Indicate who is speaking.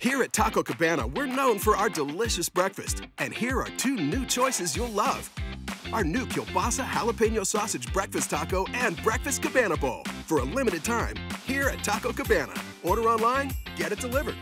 Speaker 1: Here at Taco Cabana, we're known for our delicious breakfast. And here are two new choices you'll love. Our new Kiolbassa Jalapeno Sausage Breakfast Taco and Breakfast Cabana Bowl. For a limited time, here at Taco Cabana. Order online, get it delivered.